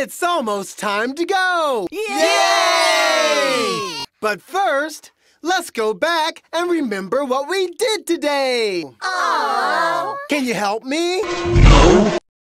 It's almost time to go! Yay! But first, let's go back and remember what we did today. Oh. Can you help me?